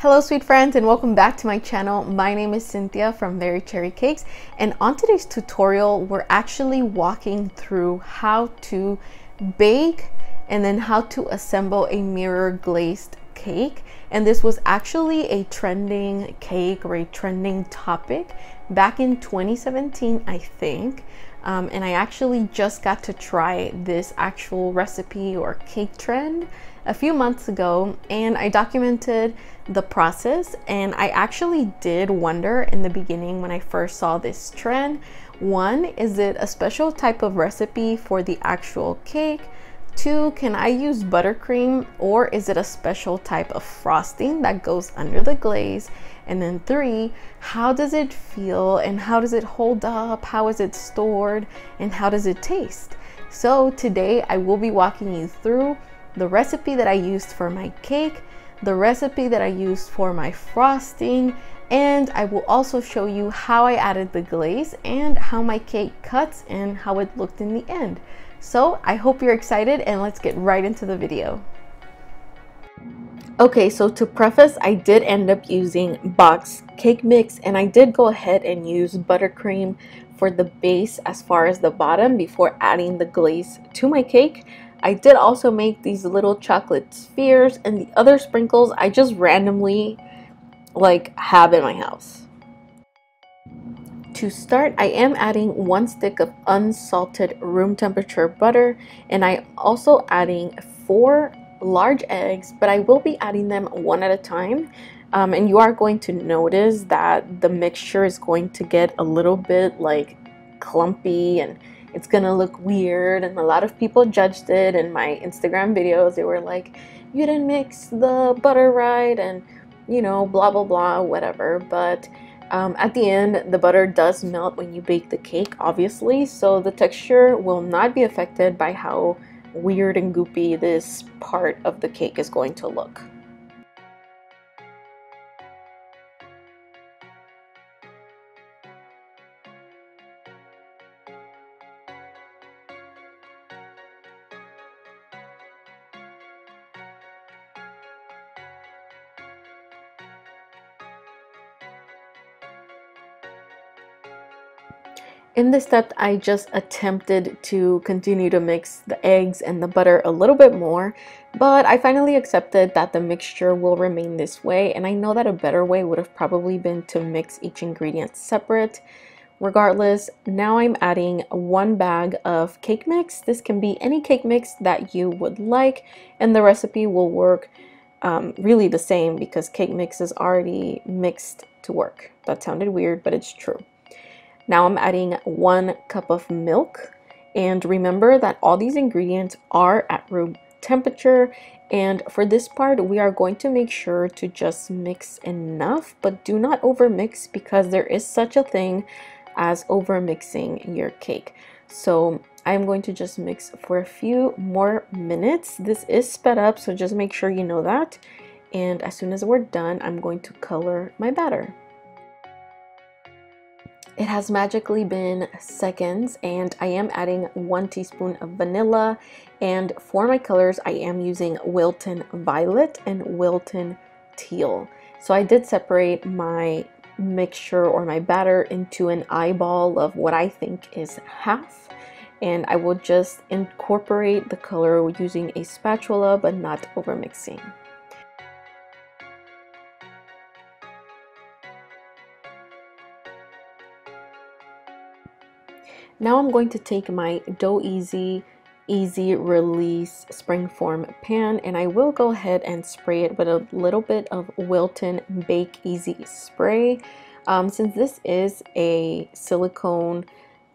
Hello sweet friends and welcome back to my channel. My name is Cynthia from Very Cherry Cakes and on today's tutorial we're actually walking through how to bake and then how to assemble a mirror glazed cake and this was actually a trending cake or a trending topic back in 2017 I think um, and I actually just got to try this actual recipe or cake trend a few months ago and I documented the process and I actually did wonder in the beginning when I first saw this trend one is it a special type of recipe for the actual cake Two, can I use buttercream or is it a special type of frosting that goes under the glaze? And then three, how does it feel and how does it hold up? How is it stored and how does it taste? So today I will be walking you through the recipe that I used for my cake, the recipe that I used for my frosting, and I will also show you how I added the glaze and how my cake cuts and how it looked in the end. So I hope you're excited and let's get right into the video. Okay, so to preface, I did end up using box cake mix and I did go ahead and use buttercream for the base as far as the bottom before adding the glaze to my cake. I did also make these little chocolate spheres and the other sprinkles I just randomly like have in my house. To start, I am adding one stick of unsalted room temperature butter and I'm also adding four large eggs, but I will be adding them one at a time. Um, and you are going to notice that the mixture is going to get a little bit like clumpy and it's gonna look weird and a lot of people judged it in my Instagram videos. They were like, you didn't mix the butter right and you know, blah blah blah, whatever. But um, at the end, the butter does melt when you bake the cake, obviously, so the texture will not be affected by how weird and goopy this part of the cake is going to look. In this step, I just attempted to continue to mix the eggs and the butter a little bit more, but I finally accepted that the mixture will remain this way, and I know that a better way would have probably been to mix each ingredient separate. Regardless, now I'm adding one bag of cake mix. This can be any cake mix that you would like, and the recipe will work um, really the same because cake mix is already mixed to work. That sounded weird, but it's true. Now I'm adding one cup of milk. And remember that all these ingredients are at room temperature. And for this part, we are going to make sure to just mix enough, but do not over mix because there is such a thing as over mixing your cake. So I'm going to just mix for a few more minutes. This is sped up, so just make sure you know that. And as soon as we're done, I'm going to color my batter. It has magically been seconds and I am adding one teaspoon of vanilla and for my colors I am using Wilton Violet and Wilton Teal. So I did separate my mixture or my batter into an eyeball of what I think is half and I will just incorporate the color using a spatula but not over mixing. Now I'm going to take my Dough-EZ Easy Release Springform pan and I will go ahead and spray it with a little bit of Wilton Bake Easy spray. Um, since this is a silicone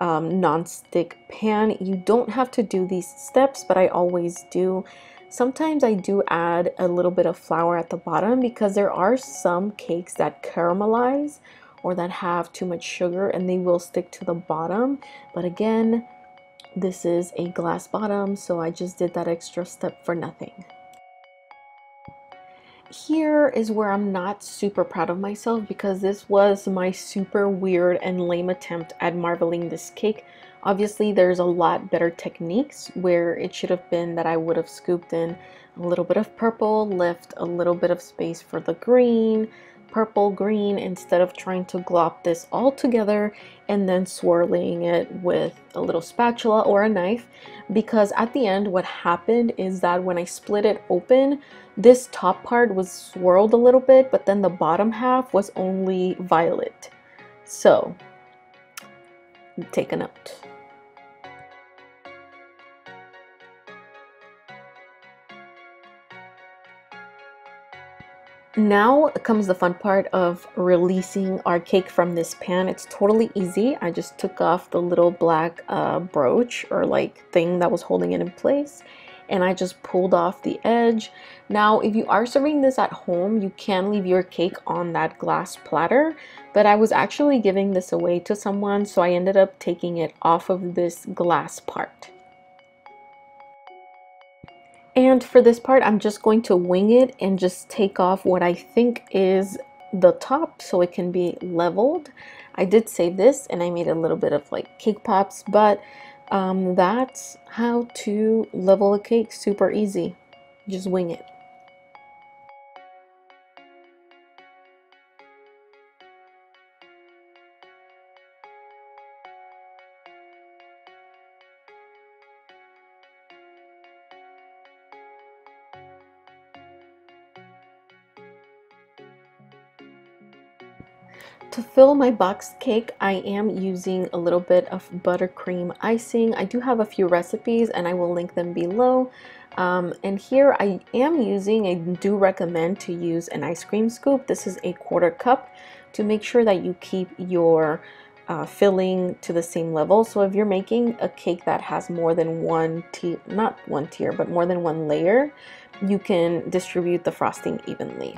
um, non-stick pan, you don't have to do these steps, but I always do. Sometimes I do add a little bit of flour at the bottom because there are some cakes that caramelize or that have too much sugar and they will stick to the bottom. But again, this is a glass bottom, so I just did that extra step for nothing. Here is where I'm not super proud of myself because this was my super weird and lame attempt at marbling this cake Obviously, there's a lot better techniques where it should have been that I would have scooped in a little bit of purple, left a little bit of space for the green, purple green instead of trying to glop this all together and then swirling it with a little spatula or a knife. Because at the end what happened is that when I split it open this top part was swirled a little bit but then the bottom half was only violet. So take a note Now comes the fun part of releasing our cake from this pan. It's totally easy. I just took off the little black uh, brooch or like thing that was holding it in place and I just pulled off the edge. Now, if you are serving this at home, you can leave your cake on that glass platter, but I was actually giving this away to someone, so I ended up taking it off of this glass part. And for this part, I'm just going to wing it and just take off what I think is the top so it can be leveled. I did save this and I made a little bit of like cake pops, but um, that's how to level a cake super easy. Just wing it. To fill my boxed cake, I am using a little bit of buttercream icing. I do have a few recipes and I will link them below. Um, and here I am using, I do recommend to use an ice cream scoop. This is a quarter cup to make sure that you keep your uh, filling to the same level. So if you're making a cake that has more than one tier, not one tier, but more than one layer, you can distribute the frosting evenly.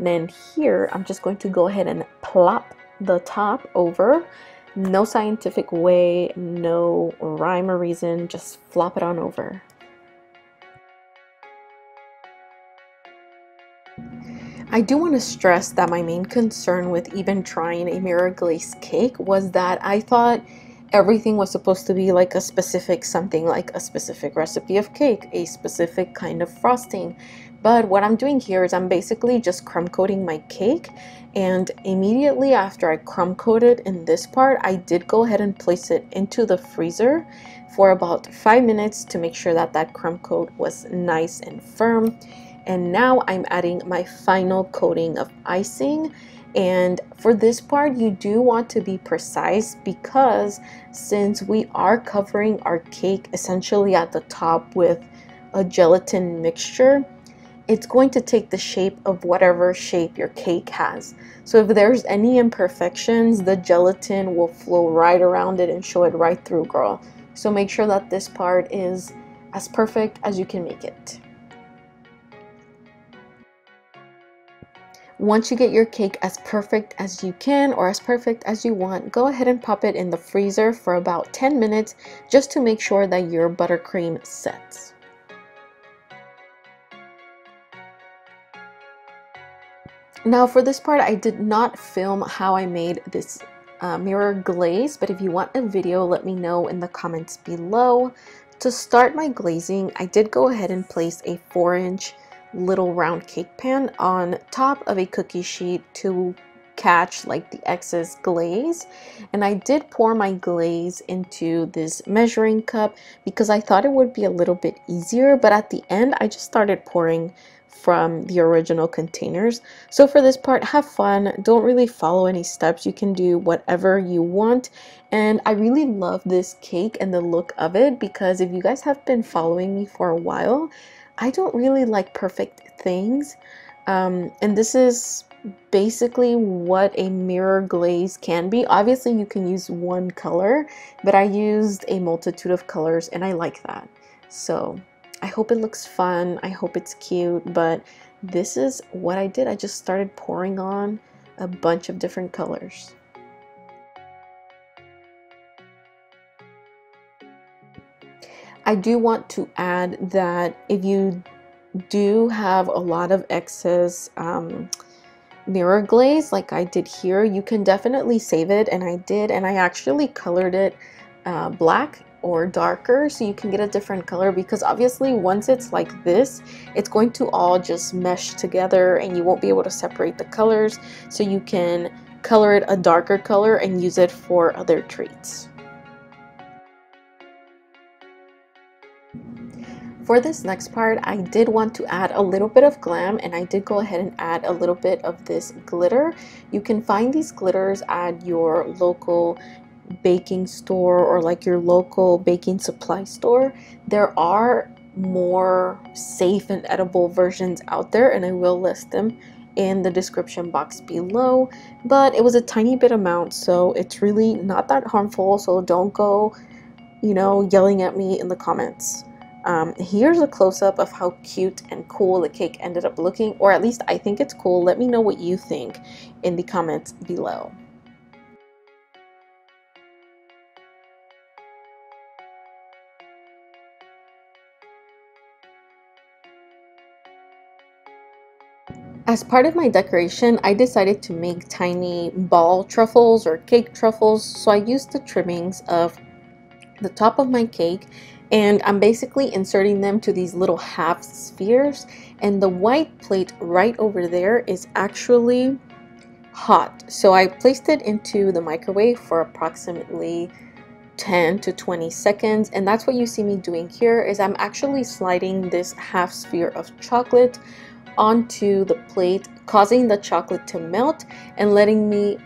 Then here, I'm just going to go ahead and plop the top over. No scientific way, no rhyme or reason, just flop it on over. I do want to stress that my main concern with even trying a mirror glaze cake was that I thought everything was supposed to be like a specific something like a specific recipe of cake, a specific kind of frosting. But what I'm doing here is I'm basically just crumb coating my cake and immediately after I crumb coated in this part, I did go ahead and place it into the freezer for about five minutes to make sure that that crumb coat was nice and firm. And now I'm adding my final coating of icing. And for this part, you do want to be precise because since we are covering our cake essentially at the top with a gelatin mixture, it's going to take the shape of whatever shape your cake has. So if there's any imperfections, the gelatin will flow right around it and show it right through, girl. So make sure that this part is as perfect as you can make it. Once you get your cake as perfect as you can or as perfect as you want, go ahead and pop it in the freezer for about 10 minutes just to make sure that your buttercream sets. Now for this part, I did not film how I made this uh, mirror glaze, but if you want a video, let me know in the comments below. To start my glazing, I did go ahead and place a 4 inch little round cake pan on top of a cookie sheet to catch like the excess glaze and I did pour my glaze into this measuring cup because I thought it would be a little bit easier but at the end I just started pouring from the original containers. So for this part, have fun. Don't really follow any steps. You can do whatever you want. And I really love this cake and the look of it because if you guys have been following me for a while, I don't really like perfect things. Um, and this is basically what a mirror glaze can be. Obviously, you can use one color, but I used a multitude of colors and I like that. So I hope it looks fun. I hope it's cute, but this is what I did. I just started pouring on a bunch of different colors. I do want to add that if you do have a lot of excess um, mirror glaze like I did here, you can definitely save it and I did and I actually colored it uh, black or darker so you can get a different color because obviously once it's like this it's going to all just mesh together and you won't be able to separate the colors so you can color it a darker color and use it for other treats. For this next part, I did want to add a little bit of glam and I did go ahead and add a little bit of this glitter. You can find these glitters at your local baking store or like your local baking supply store. There are more safe and edible versions out there and I will list them in the description box below. But it was a tiny bit amount so it's really not that harmful so don't go you know yelling at me in the comments. Um, here's a close-up of how cute and cool the cake ended up looking or at least I think it's cool. Let me know what you think in the comments below As part of my decoration, I decided to make tiny ball truffles or cake truffles. So I used the trimmings of the top of my cake and I'm basically inserting them to these little half spheres and the white plate right over there is actually hot. So I placed it into the microwave for approximately 10 to 20 seconds and that's what you see me doing here is I'm actually sliding this half sphere of chocolate onto the plate, causing the chocolate to melt and letting me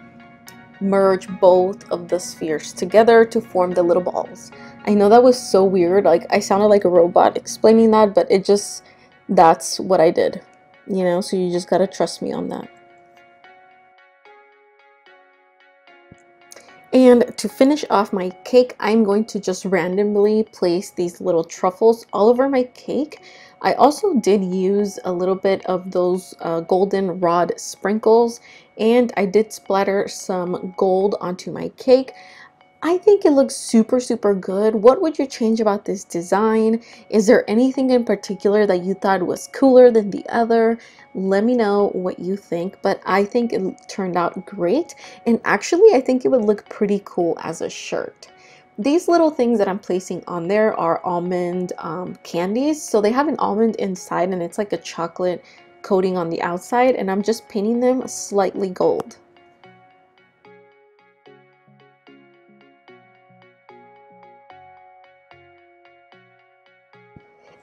merge both of the spheres together to form the little balls. I know that was so weird, like I sounded like a robot explaining that, but it just, that's what I did, you know, so you just gotta trust me on that. And to finish off my cake, I'm going to just randomly place these little truffles all over my cake. I also did use a little bit of those uh, goldenrod sprinkles and I did splatter some gold onto my cake. I think it looks super, super good. What would you change about this design? Is there anything in particular that you thought was cooler than the other? Let me know what you think, but I think it turned out great. And actually, I think it would look pretty cool as a shirt. These little things that I'm placing on there are almond um, candies. So they have an almond inside and it's like a chocolate coating on the outside and I'm just painting them slightly gold.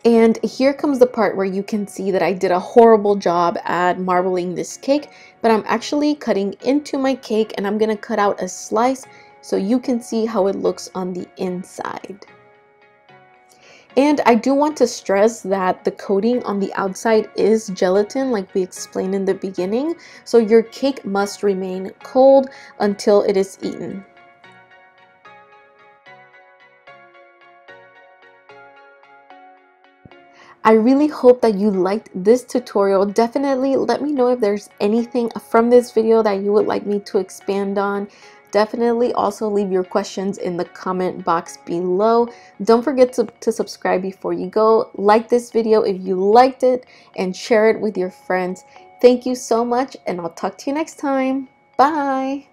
And here comes the part where you can see that I did a horrible job at marbling this cake, but I'm actually cutting into my cake and I'm gonna cut out a slice so you can see how it looks on the inside. And I do want to stress that the coating on the outside is gelatin like we explained in the beginning, so your cake must remain cold until it is eaten. I really hope that you liked this tutorial. Definitely let me know if there's anything from this video that you would like me to expand on. Definitely also leave your questions in the comment box below. Don't forget to, to subscribe before you go. Like this video if you liked it and share it with your friends. Thank you so much and I'll talk to you next time. Bye!